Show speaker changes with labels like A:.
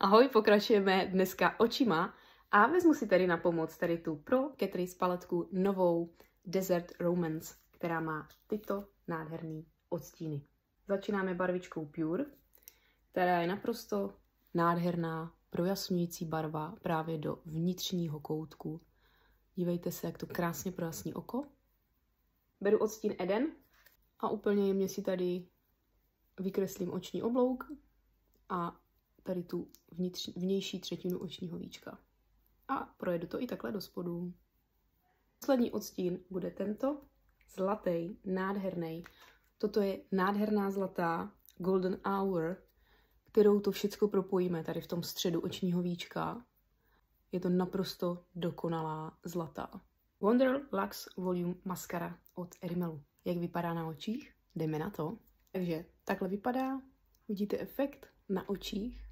A: Ahoj, pokračujeme dneska očima a vezmu si tady na pomoc tady tu pro Catrice paletku novou Desert Romance, která má tyto nádherné odstíny. Začínáme barvičkou Pure, která je naprosto nádherná, projasňující barva právě do vnitřního koutku. Dívejte se, jak to krásně projasní oko. Beru odstín Eden a úplně jemně si tady vykreslím oční oblouk a tady tu vnitř, vnější třetinu očního víčka. A projedu to i takhle do spodu. Poslední odstín bude tento zlatý, nádherný. Toto je nádherná zlatá Golden Hour, kterou to všechno propojíme tady v tom středu očního víčka. Je to naprosto dokonalá zlatá. Wonder Lux Volume Mascara od Erimelu. Jak vypadá na očích? Jdeme na to. Takže takhle vypadá. Vidíte efekt na očích